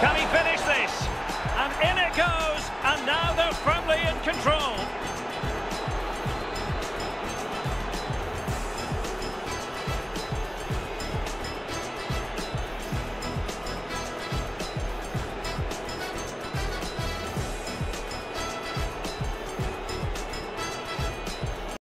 Can he finish this? And in it goes, and now they're firmly in control.